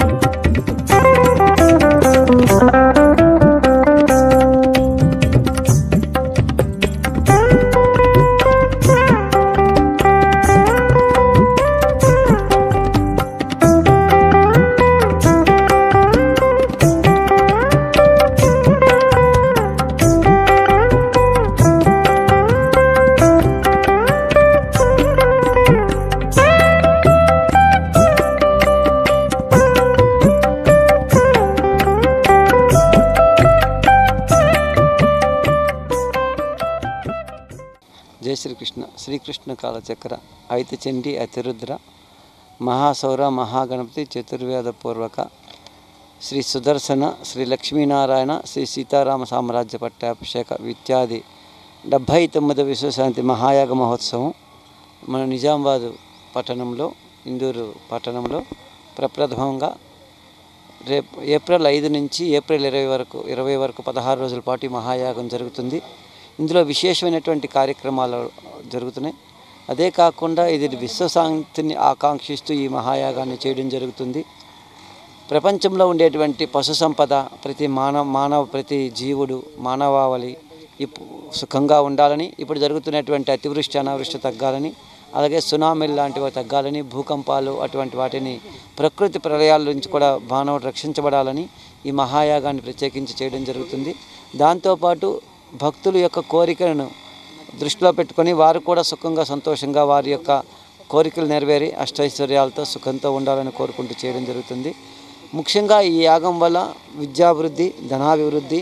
Música జై శ్రీకృష్ణ. శ్రీకృష్ణ కాలచక్ర ఐతచండి అతిరుద్ర మహాసౌర మహాగణపతి చతుర్వేద పూర్వక శ్రీ సుదర్శన శ్రీ లక్ష్మీనారాయణ శ్రీ సీతారామ సామ్రాజ్య పట్టాభిషేక ఇత్యాది డెబ్భై తొమ్మిది విశ్వశాంతి మహాయాగ మహోత్సవం మన నిజామాబాద్ పట్టణంలో ఇందూరు పట్టణంలో ప్రప్రథమంగా రేపు ఏప్రిల్ ఐదు నుంచి ఏప్రిల్ ఇరవై వరకు ఇరవై వరకు పదహారు రోజుల పాటు మహాయాగం జరుగుతుంది. ఇందులో విశేషమైనటువంటి కార్యక్రమాలు జరుగుతున్నాయి. అదే కాకుండా ఇది విశ్వశాంతిని ఆకాంక్షిస్తూ ఈ మహాయాగాన్ని చేయడం జరుగుతుంది. ప్రపంచంలో ఉండేటువంటి పశు సంపద ప్రతి మానవ మానవ ప్రతి జీవుడు మానవావళి సుఖంగా ఉండాలని ఇప్పుడు జరుగుతున్నటువంటి అతివృష్టి అనావృష్టి తగ్గాలని అలాగే సునామీలు లాంటివి తగ్గాలని భూకంపాలు అటువంటి వాటిని ప్రకృతి ప్రళయాల నుంచి కూడా మానవుడు రక్షించబడాలని ఈ మహాయాగాన్ని ప్రత్యేకించి చేయడం జరుగుతుంది. దాంతోపాటు భక్తుల యొక్క కోరికలను దృష్టిలో పెట్టుకొని వారు కూడా సుఖంగా సంతోషంగా వారి యొక్క కోరికలు నెరవేరి అష్టైశ్వర్యాలతో సుఖంతో ఉండాలని కోరుకుంటూ చేయడం జరుగుతుంది. ముఖ్యంగా ఈ యాగం వల్ల విద్యాభివృద్ధి ధనాభివృద్ధి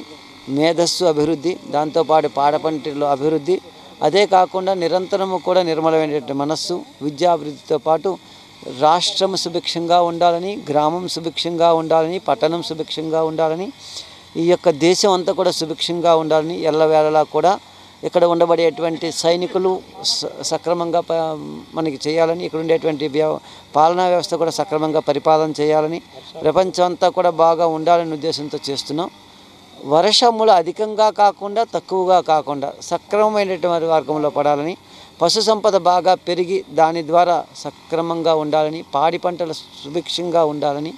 మేధస్సు అభివృద్ధి దాంతోపాటు పాడపంటిలో అభివృద్ధి అదే కాకుండా నిరంతరము కూడా నిర్మలమైనటువంటి మనస్సు విద్యాభివృద్ధితో పాటు రాష్ట్రం సుభిక్షంగా ఉండాలని గ్రామం సుభిక్షంగా ఉండాలని పట్టణం సుభిక్షంగా ఉండాలని ఈ యొక్క దేశం అంతా కూడా సుభిక్షంగా ఉండాలని ఎల్లవేళలా కూడా ఇక్కడ ఉండబడేటువంటి సైనికులు స- సక్రమంగా ప- మనకి చేయాలని ఇక్కడ ఉండేటువంటి వ్యవ- పాలనా వ్యవస్థ కూడా సక్రమంగా పరిపాలన చేయాలని ప్రపంచం అంతా కూడా బాగా ఉండాలనే ఉద్దేశంతో చేస్తున్నాం. వర్షములు అధికంగా కాకుండా తక్కువగా కాకుండా సక్రమమైనటువంటి మార్గంలో పడాలని పశు సంపద బాగా పెరిగి దాని ద్వారా సక్రమంగా ఉండాలని పాడి పంటలు సుభిక్షంగా ఉండాలని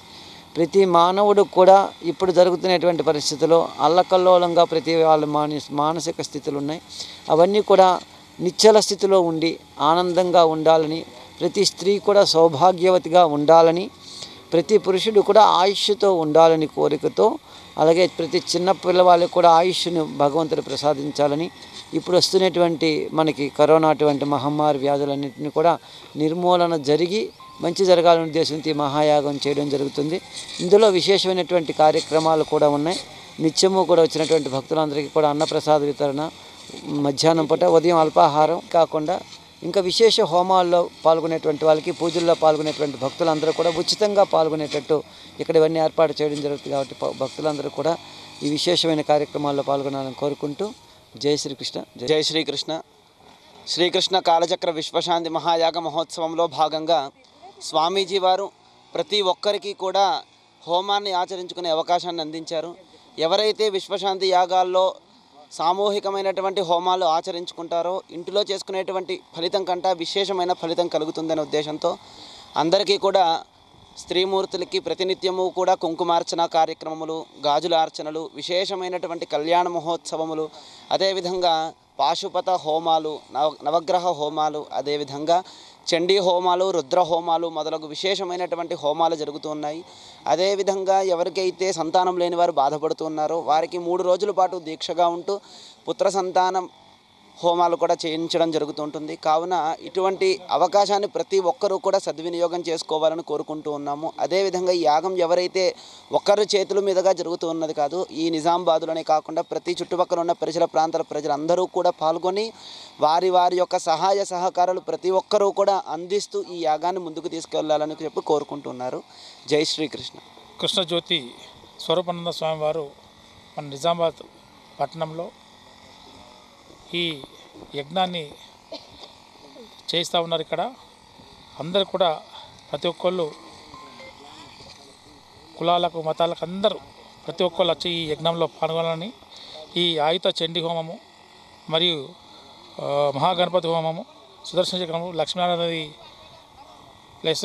ప్రతి మానవుడు కూడా ఇప్పుడు జరుగుతున్నటువంటి పరిస్థితుల్లో అల్లకల్లోలంగా ప్రతి వాళ్ళ మానసిక స్థితులు ఉన్నాయి అవన్నీ కూడా నిశ్చల స్థితిలో ఉండి ఆనందంగా ఉండాలని ప్రతి స్త్రీ కూడా సౌభాగ్యవతిగా ఉండాలని ప్రతి పురుషుడు కూడా ఆయుష్తో ఉండాలని కోరికతో అలాగే ప్రతి చిన్న పిల్లవాళ్ళకి కూడా ఆయుష్ను భగవంతుడు ప్రసాదించాలని ఇప్పుడు వస్తున్నటువంటి మనకి కరోనా అటువంటి మహమ్మారి వ్యాధులన్నింటినీ కూడా నిర్మూలన జరిగి మంచి జరగాలనే ఉద్దేశంతో ఈ మహాయాగం చేయడం జరుగుతుంది. ఇందులో విశేషమైనటువంటి కార్యక్రమాలు కూడా ఉన్నాయి. నిత్యము కూడా వచ్చినటువంటి భక్తులందరికీ కూడా అన్నప్రసాద వితరణ మధ్యాహ్నం పూట ఉదయం అల్పాహారం కాకుండా ఇంకా విశేష హోమాల్లో పాల్గొనేటువంటి వాళ్ళకి పూజల్లో పాల్గొనేటువంటి భక్తులందరూ కూడా ఉచితంగా పాల్గొనేటట్టు ఇక్కడ ఇవన్నీ ఏర్పాటు చేయడం జరుగుతుంది కాబట్టి భక్తులందరూ కూడా ఈ విశేషమైన కార్యక్రమాల్లో పాల్గొనాలని కోరుకుంటూ జై శ్రీకృష్ణ జై శ్రీకృష్ణ. శ్రీకృష్ణ కాలచక్ర విశ్వశాంతి మహాయాగ మహోత్సవంలో భాగంగా స్వామీజీ వారు ప్రతి ఒక్కరికి కూడా హోమాన్ని ఆచరించుకునే అవకాశాన్ని అందించారు. ఎవరైతే విశ్వశాంతి యాగాల్లో సామూహికమైనటువంటి హోమాలు ఆచరించుకుంటారో ఇంటిలో చేసుకునేటువంటి ఫలితం కంటే విశేషమైన ఫలితం కలుగుతుందనే ఉద్దేశంతో అందరికీ కూడా స్త్రీమూర్తులకి ప్రతినిత్యము కూడా కుంకుమార్చన కార్యక్రమములు గాజుల అర్చనలు విశేషమైనటువంటి కళ్యాణ మహోత్సవములు అదేవిధంగా పాశుపత హోమాలు నవ నవగ్రహ హోమాలు అదేవిధంగా చండీ హోమాలు రుద్ర హోమాలు మొదలగు విశేషమైనటువంటి హోమాలు జరుగుతూ ఉన్నాయి. అదేవిధంగా ఎవరికైతే సంతానం లేని వారు బాధపడుతున్నారో వారికి మూడు రోజుల పాటు దీక్షగా ఉంటూ పుత్ర సంతానం హోమాలు కూడా చేయించడం జరుగుతుంటుంది. కావున ఇటువంటి అవకాశాన్ని ప్రతి ఒక్కరూ కూడా సద్వినియోగం చేసుకోవాలని కోరుకుంటూ ఉన్నాము. అదేవిధంగా ఈ యాగం ఎవరైతే ఒక్కరి చేతుల మీదుగా జరుగుతూ ఉన్నది కాదు ఈ నిజామాబాదులోనే కాకుండా ప్రతి చుట్టుపక్కల ఉన్న పరిసర ప్రాంతాల ప్రజలందరూ కూడా పాల్గొని వారి వారి యొక్క సహాయ సహకారాలు ప్రతి ఒక్కరూ కూడా అందిస్తూ ఈ యాగాన్ని ముందుకు తీసుకెళ్ళాలని చెప్పి కోరుకుంటున్నారు. జై శ్రీకృష్ణ. కృష్ణజ్యోతి స్వరూపానంద స్వామి వారు మన నిజామాబాద్ పట్టణంలో ఈ యజ్ఞాన్ని చేస్తూ ఉన్నారు ఇక్కడ. అందరు కూడా ప్రతి ఒక్కళ్ళు కులాలకు మతాలకు అందరూ ప్రతి ఒక్కళ్ళు వచ్చి ఈ యజ్ఞంలో పాల్గొనాలని ఈ ఆయుత చండీ హోమము మరియు మహాగణపతి హోమము సుదర్శన చక్రము లక్ష్మీనారాయణ ప్లస్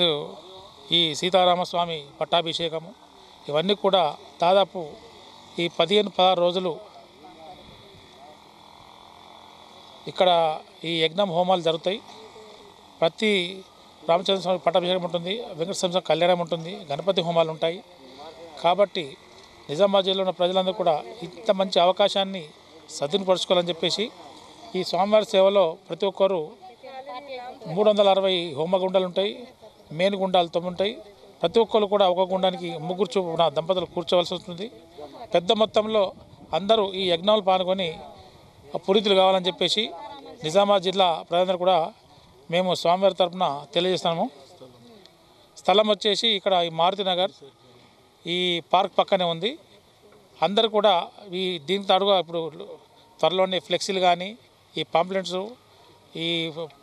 ఈ సీతారామస్వామి పట్టాభిషేకము ఇవన్నీ కూడా దాదాపు ఈ పదిహేను పదహారు రోజులు ఇక్కడ ఈ యజ్ఞం హోమాలు జరుగుతాయి. ప్రతి రామచంద్ర స్వామి పట్టాభిషేకం ఉంటుంది వెంకటస్వామి కళ్యాణం ఉంటుంది గణపతి హోమాలు ఉంటాయి. కాబట్టి నిజామాబాద్ జిల్లాలో ఉన్న ప్రజలందరూ కూడా ఇంత మంచి అవకాశాన్ని సద్వినిపరచుకోవాలని చెప్పేసి ఈ స్వామివారి సేవలో ప్రతి ఒక్కరు మూడు వందల అరవై హోమగుండాలు ఉంటాయి మేను గుండాలు తొమ్మిది ఉంటాయి. ప్రతి ఒక్కరు కూడా ఒక గుండానికి ముగ్గురు చూపు దంపతులు కూర్చోవలసి వస్తుంది. పెద్ద మొత్తంలో అందరూ ఈ యజ్ఞాలు పాల్గొని పురితులు కావాలని చెప్పేసి నిజామాబాద్ జిల్లా ప్రజలందరూ కూడా మేము స్వామివారి తరపున తెలియజేస్తాము స్థలం వచ్చేసి ఇక్కడ ఈ మారుతి నగర్ ఈ పార్క్ పక్కనే ఉంది. అందరు కూడా ఈ దీనికి తడుగా ఇప్పుడు త్వరలోనే ఫ్లెక్సీలు కానీ ఈ పాంప్లెంట్స్ ఈ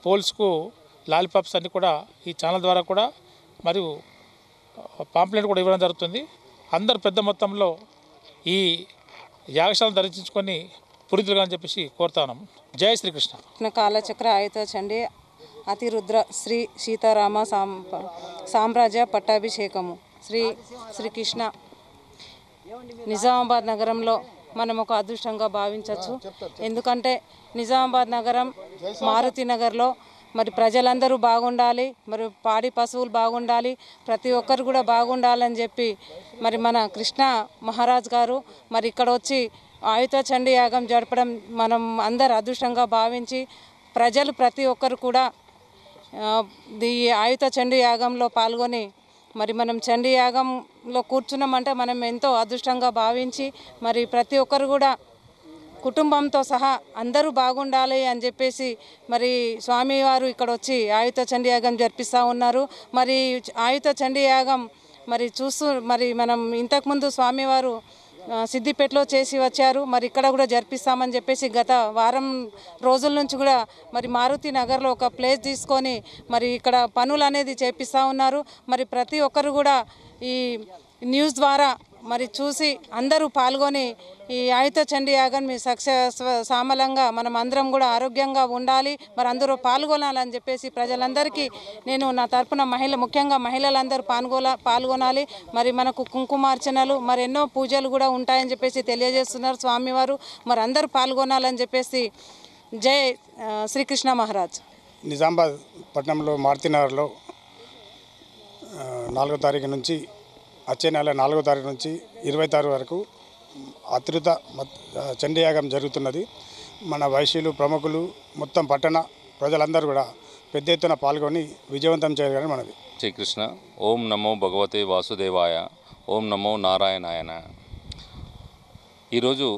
పోల్స్కు లాలీపాప్స్ అన్నీ కూడా ఈ ఛానల్ ద్వారా కూడా మరియు పాంప్లెంట్ కూడా ఇవ్వడం జరుగుతుంది. అందరు పెద్ద మొత్తంలో ఈ యాగశాలను దర్శించుకొని పురితులుగా అని చెప్పేసి కోరుతాను జయ శ్రీకృష్ణ. కాలచక్ర ఆయుత చండి అతిరుద్ర శ్రీ సీతారామ సాం సామ్రాజ్య పట్టాభిషేకము. శ్రీ శ్రీకృష్ణ నిజామాబాద్ నగరంలో మనం ఒక అదృష్టంగా భావించవచ్చు. ఎందుకంటే నిజామాబాద్ నగరం మారుతి నగర్లో మరి ప్రజలందరూ బాగుండాలి మరి పాడి పశువులు బాగుండాలి ప్రతి ఒక్కరు కూడా బాగుండాలని చెప్పి మరి మన కృష్ణ మహారాజ్ గారు మరి ఇక్కడ వచ్చి ఆయుధ చండీ యాగం జరపడం మనం అందరు అదృష్టంగా భావించి ప్రజలు ప్రతి ఒక్కరు కూడా ఈ ఆయుధ చండీ యాగంలో పాల్గొని మరి మనం చండీ యాగంలో కూర్చున్నామంటే మనం ఎంతో అదృష్టంగా భావించి మరి ప్రతి ఒక్కరు కూడా కుటుంబంతో సహా అందరూ బాగుండాలి అని చెప్పేసి మరి స్వామివారు ఇక్కడ వచ్చి ఆయుధ చండీ యాగం జరిపిస్తూ ఉన్నారు. మరి ఆయుధ చండీ యాగం మరి చూస్తూ మరి మనం ఇంతకుముందు స్వామివారు సిద్దిపేటలో చేసి వచ్చారు. మరి ఇక్కడ కూడా జరిపిస్తామని చెప్పేసి గత వారం రోజుల నుంచి కూడా మరి మారుతి నగర్లో ఒక ప్లేస్ తీసుకొని మరి ఇక్కడ పనులు అనేది చేపిస్తూ ఉన్నారు. మరి ప్రతి ఒక్కరు కూడా ఈ న్యూస్ ద్వారా మరి చూసి అందరూ పాల్గొని ఈ ఆయుత చండీ మీ సక్సెస్ సామలంగా మనం అందరం కూడా ఆరోగ్యంగా ఉండాలి. మరి అందరూ పాల్గొనాలని చెప్పేసి ప్రజలందరికీ నేను నా తరపున మహిళ ముఖ్యంగా మహిళలందరూ పాల్గొన పాల్గొనాలి. మరి మనకు కుంకుమార్చనలు మరి ఎన్నో పూజలు కూడా ఉంటాయని చెప్పేసి తెలియజేస్తున్నారు స్వామివారు. మరి అందరూ పాల్గొనాలని చెప్పేసి జై శ్రీకృష్ణ మహారాజ్. నిజామాబాద్ పట్టణంలో మారుతినగర్లో నాలుగో తారీఖు నుంచి వచ్చే నెల నాలుగో తారీఖు నుంచి ఇరవై తారీఖు వరకు అతిరుత మత్ చండీయాగం జరుగుతున్నది. మన వైశ్యులు ప్రముఖులు మొత్తం పట్టణ ప్రజలందరూ కూడా పెద్ద ఎత్తున పాల్గొని విజయవంతం చేయాలని మనది శ్రీకృష్ణ ఓం నమో భగవతే వాసుదేవాయ ఓం నమో నారాయణాయన. ఈరోజు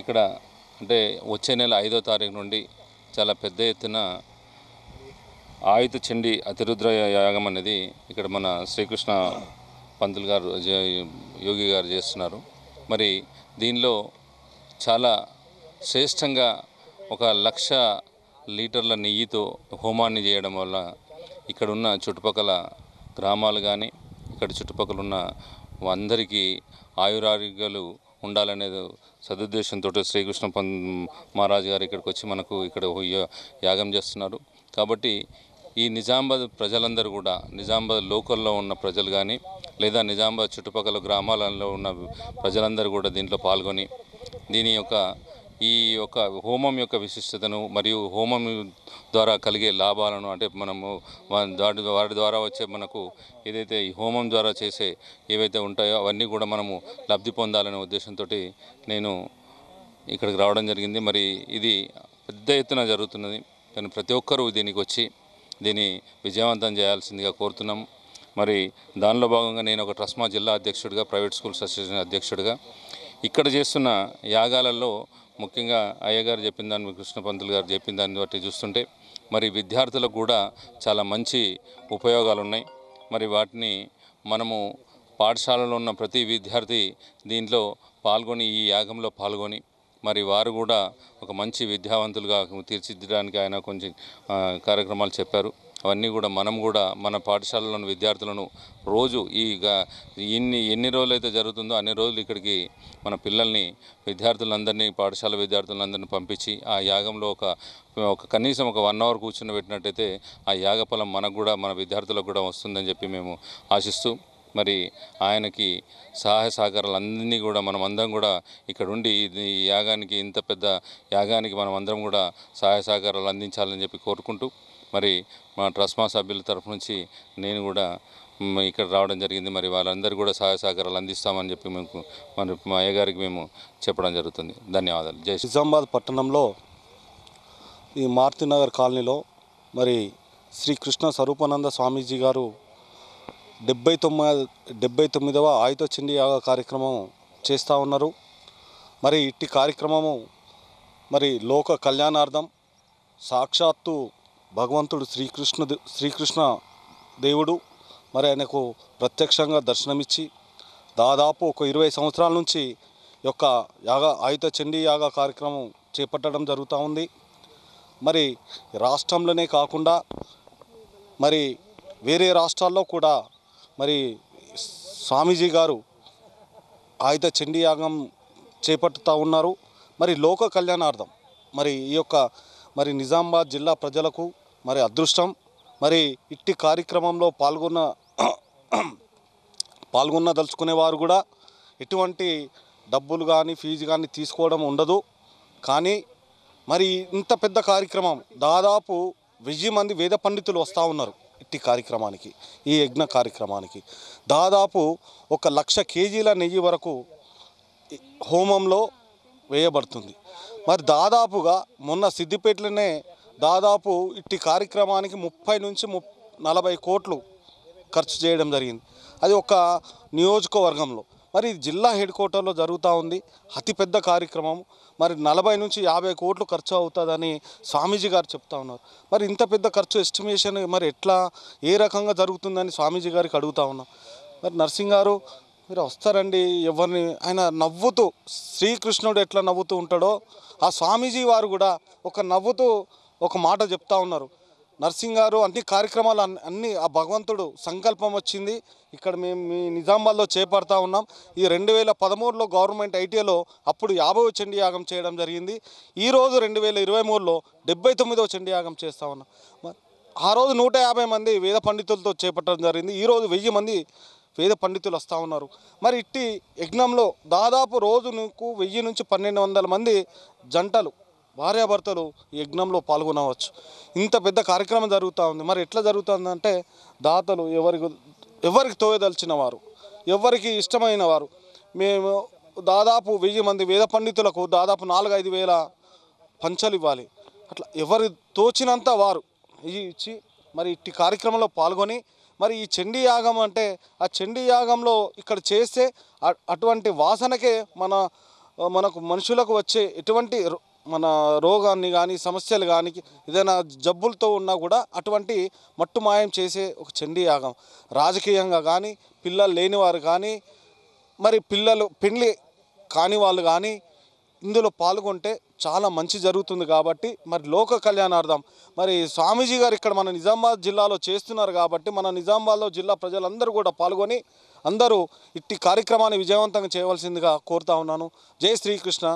ఇక్కడ అంటే వచ్చే నెల ఐదో తారీఖు నుండి చాలా పెద్ద ఎత్తున ఆయుధ చండి అతిరుద్ర యాగం అనేది ఇక్కడ మన శ్రీకృష్ణ పంతులు గారు యోగి గారు చేస్తున్నారు. మరి దీనిలో చాలా శ్రేష్టంగా ఒక లక్ష లీటర్ల నెయ్యితో హోమాన్ని చేయడం వల్ల ఇక్కడ ఉన్న చుట్టుపక్కల గ్రామాలు కానీ ఇక్కడ చుట్టుపక్కల ఉన్న అందరికీ ఆయురారోగ్యాలు ఉండాలనేది సదుద్దేశంతో శ్రీకృష్ణ పం మహారాజు గారు ఇక్కడికి వచ్చి మనకు ఇక్కడ యా- యాగం చేస్తున్నారు. కాబట్టి ఈ నిజామాబాద్ ప్రజలందరూ కూడా నిజామాబాద్ లోకల్లో ఉన్న ప్రజలు కానీ లేదా నిజామాబాద్ చుట్టుపక్కల గ్రామాలలో ఉన్న ప్రజలందరూ కూడా దీంట్లో పాల్గొని దీని యొక్క ఈ యొక్క హోమం యొక్క విశిష్టతను మరియు హోమం ద్వారా కలిగే లాభాలను అంటే మనము వా- వాటి వాటి ద్వారా వచ్చే మనకు ఏదైతే ఈ హోమం ద్వారా చేసే ఏవైతే ఉంటాయో అవన్నీ కూడా మనము లబ్ధి పొందాలనే ఉద్దేశంతో నేను ఇక్కడికి రావడం జరిగింది. మరి ఇది పెద్ద ఎత్తున జరుగుతున్నది. కానీ ప్రతి ఒక్కరూ దీనికి వచ్చి దీన్ని విజయవంతం చేయాల్సిందిగా కోరుతున్నాం. మరి దానిలో భాగంగా నేను ఒక ట్రస్మా జిల్లా అధ్యక్షుడిగా ప్రైవేట్ స్కూల్స్ అసోసియేషన్ అధ్యక్షుడిగా ఇక్కడ చేస్తున్న యాగాలలో ముఖ్యంగా అయ్యగారు చెప్పిన దాన్ని కృష్ణ పంతులు గారు చెప్పిన దాన్ని బట్టి చూస్తుంటే మరి విద్యార్థులకు కూడా చాలా మంచి ఉపయోగాలు ఉన్నాయి మరి వాటిని మనము పాఠశాలలో ఉన్న ప్రతి విద్యార్థి దీంట్లో పాల్గొని ఈ యాగంలో పాల్గొని మరి వారు కూడా ఒక మంచి విద్యావంతులుగా తీర్చిదిద్దడానికి ఆయన కొంచెం కార్యక్రమాలు చెప్పారు. అవన్నీ కూడా మనం కూడా మన పాఠశాలలోని విద్యార్థులను రోజు ఈ ఎన్ని ఎన్ని రోజులు అయితే జరుగుతుందో అన్ని రోజులు ఇక్కడికి మన పిల్లల్ని విద్యార్థులందరినీ పాఠశాల విద్యార్థులందరినీ పంపించి ఆ యాగంలో ఒక ఒక కనీసం ఒక వన్ అవర్ కూర్చుని పెట్టినట్టయితే ఆ యాగ ఫలం మనకు కూడా మన విద్యార్థులకు కూడా వస్తుందని చెప్పి మేము ఆశిస్తూ మరి ఆయనకి సహాయ సహకారాలు అన్నీ కూడా మనం అందరం కూడా ఇక్కడ ఉండి ఈ యాగానికి ఇంత పెద్ద యాగానికి మనం అందరం కూడా సహాయ సహకారాలు అందించాలని చెప్పి కోరుకుంటూ మరి మా ట్రస్మా సభ్యుల తరఫు నుంచి నేను కూడా ఇక్కడ రావడం జరిగింది. మరి వాళ్ళందరూ కూడా సహాయ సహకారాలు అందిస్తామని చెప్పి మేము మన మా అయ్యగారికి మేము చెప్పడం జరుగుతుంది. ధన్యవాదాలు. జై నిజామాబాద్ పట్టణంలో ఈ మారుతినగర్ కాలనీలో మరి శ్రీ కృష్ణ స్వరూపానంద స్వామీజీ గారు డెబ్బై తొమ్మిది డెబ్బై తొమ్మిదవ ఆయుధ చండీ యాగ కార్యక్రమం చేస్తూ ఉన్నారు. మరి ఇట్టి కార్యక్రమము మరి లోక కళ్యాణార్థం సాక్షాత్తు భగవంతుడు శ్రీకృష్ణ దే- శ్రీకృష్ణ దేవుడు మరి ఆయనకు ప్రత్యక్షంగా దర్శనమిచ్చి దాదాపు ఒక ఇరవై సంవత్సరాల నుంచి యొక్క యాగ ఆయుధ చండీ యాగ కార్యక్రమం చేపట్టడం జరుగుతూ ఉంది. మరి రాష్ట్రంలోనే కాకుండా మరి వేరే రాష్ట్రాల్లో కూడా మరి స్వామీజీ గారు ఆయుధ చండీ యాగం చేపట్టుతూ ఉన్నారు. మరి లోక కళ్యాణార్థం మరి ఈ యొక్క మరి నిజామాబాద్ జిల్లా ప్రజలకు మరి అదృష్టం. మరి ఇట్టి కార్యక్రమంలో పాల్గొన్న పాల్గొనదలుచుకునే వారు కూడా ఎటువంటి డబ్బులు కానీ ఫీజు కానీ తీసుకోవడం ఉండదు. కానీ మరి ఇంత పెద్ద కార్యక్రమం దాదాపు వెయ్యి మంది వేద పండితులు వస్తూ ఉన్నారు. ఇట్టి కార్యక్రమానికి ఈ యజ్ఞ కార్యక్రమానికి. దాదాపు ఒక లక్ష కేజీల నెయ్యి వరకు హోమంలో వేయబడుతుంది. మరి దాదాపుగా మొన్న సిద్దిపేటలోనే దాదాపు ఇట్టి కార్యక్రమానికి ముప్పై నుంచి ము నలభై కోట్లు ఖర్చు చేయడం జరిగింది. అది ఒక నియోజకవర్గంలో. మరి జిల్లా హెడ్ క్వార్టర్లో జరుగుతూ ఉంది. అతిపెద్ద కార్యక్రమం. మరి నలభై నుంచి యాభై కోట్లు ఖర్చు అవుతుందని స్వామీజీ గారు చెప్తా ఉన్నారు. మరి ఇంత పెద్ద ఖర్చు ఎస్టిమేషన్ మరి ఎట్లా ఏ రకంగా జరుగుతుందని స్వామీజీ గారికి అడుగుతా ఉన్నాం. మరి నర్సింగ్ గారు మీరు వస్తారండి ఎవరిని? ఆయన నవ్వుతూ శ్రీకృష్ణుడు ఎట్లా నవ్వుతూ ఉంటాడో ఆ స్వామీజీ వారు కూడా ఒక నవ్వుతూ ఒక మాట చెప్తా ఉన్నారు. నర్సింగ్ గారు అన్ని కార్యక్రమాలు అన్ని- అన్ని ఆ భగవంతుడు సంకల్పం వచ్చింది. ఇక్కడ మేము మీ నిజామాబాద్లో చేపడతా ఉన్నాం. ఈ రెండు వేల పదమూడులో గవర్నమెంట్ ఐటీఐలో అప్పుడు యాభై చండీ యాగం చేయడం జరిగింది. ఈ రోజు రెండు వేల ఇరవై మూడులో డెబ్బై తొమ్మిదవ చండీ యాగం ఉన్నాం. ఆ రోజు నూట యాభై మంది వేద పండితులతో చేపట్టడం జరిగింది. ఈ రోజు వెయ్యి మంది వేద పండితులు వస్తూ ఉన్నారు. మరి ఇట్టి యజ్ఞంలో దాదాపు రోజు నీకు వెయ్యి నుంచి పన్నెండు వందల మంది జంటలు భార్యాభర్తలు యజ్ఞంలో పాల్గొనవచ్చు. ఇంత పెద్ద కార్యక్రమం జరుగుతూ ఉంది. మరి ఎట్లా జరుగుతుందంటే దాతలు ఎవరికి ఎవరికి తోయదలిచిన వారు ఎవరికి ఇష్టమైన వారు. మేము దాదాపు వెయ్యి మంది వేద పండితులకు దాదాపు నాలుగు ఐదు వేల పంచలు ఇవ్వాలి. అట్లా ఎవరి తోచినంత వారు. ఇవి ఇచ్చి మరి ఇట్టి కార్యక్రమంలో పాల్గొని మరి ఈ చండీ యాగం అంటే ఆ చండీ యాగంలో ఇక్కడ చేస్తే అటువంటి వాసనకే మన మనకు మనుషులకు వచ్చే ఎటువంటి రో- మన రోగాన్ని కానీ సమస్యలు కానీ ఏదైనా జబ్బులతో ఉన్నా కూడా అటువంటి మట్టు మాయం చేసే ఒక చండీ యాగం. రాజకీయంగా కానీ పిల్లలు లేనివారు కానీ మరి పిల్లలు పెళ్ళి కాని వాళ్ళు కానీ ఇందులో పాల్గొంటే చాలా మంచి జరుగుతుంది కాబట్టి మరి లోక కళ్యాణార్థం. మరి స్వామీజీ గారు ఇక్కడ మన నిజామాబాద్ జిల్లాలో చేస్తున్నారు కాబట్టి మన నిజామాబాద్లో జిల్లా ప్రజలందరూ కూడా పాల్గొని అందరూ ఇట్టి కార్యక్రమాన్ని విజయవంతంగా చేయవలసిందిగా కోరుతా ఉన్నాను. జై శ్రీకృష్ణ.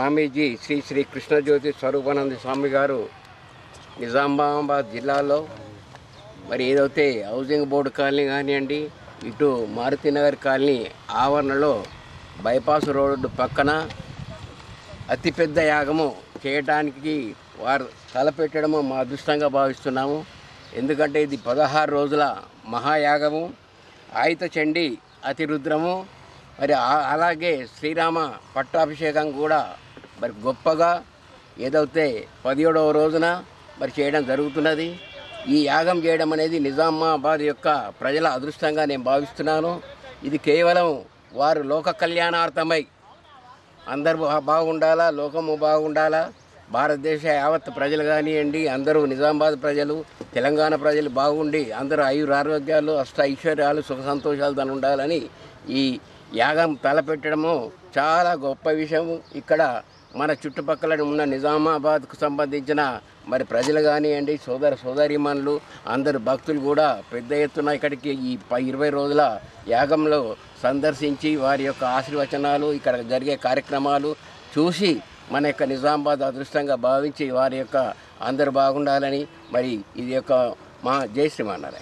స్వామీజీ శ్రీ శ్రీ కృష్ణజ్యోతి స్వరూపానంద స్వామి గారు నిజామాబాద్ జిల్లాలో మరి ఏదైతే హౌసింగ్ బోర్డు కాలనీ కానివ్వండి ఇటు మారుతినగర్ కాలనీ ఆవరణలో బైపాస్ రోడ్డు పక్కన అతిపెద్ద యాగము చేయటానికి వారు తలపెట్టడము మా అదృష్టంగా భావిస్తున్నాము. ఎందుకంటే ఇది పదహారు రోజుల మహాయాగము ఆయుత చండి అతిరుద్రము. మరి అలాగే శ్రీరామ పట్టాభిషేకం కూడా మరి గొప్పగా ఏదైతే పదిహేడవ రోజున మరి చేయడం జరుగుతున్నది ఈ యాగం చేయడం అనేది నిజామాబాద్ యొక్క ప్రజల అదృష్టంగా నేను భావిస్తున్నాను. ఇది కేవలం వారు లోక కళ్యాణార్థమై అందరూ బాగుండాలా లోకము బాగుండాలా? భారతదేశ యావత్ ప్రజలు కానివ్వండి అందరూ నిజామాబాద్ ప్రజలు తెలంగాణ ప్రజలు బాగుండి అందరూ ఆయుర ఆరోగ్యాలు అష్ట ఐశ్వర్యాలు సుఖ సంతోషాలతో ఉండాలని ఈ యాగం తలపెట్టడము చాలా గొప్ప విషయము. ఇక్కడ మన చుట్టుపక్కల ఉన్న నిజామాబాద్కు సంబంధించిన మరి ప్రజలు కానివ్వండి సోదర సోదరిమణులు అందరు భక్తులు కూడా పెద్ద ఎత్తున ఇక్కడికి ఈ ఇరవై రోజుల యాగంలో సందర్శించి వారి యొక్క ఆశీర్వచనాలు ఇక్కడ జరిగే కార్యక్రమాలు చూసి మన యొక్క నిజామాబాద్ అదృష్టంగా భావించి వారి యొక్క అందరు బాగుండాలని మరి ఇది యొక్క మా జయ శ్రీమానారాయణ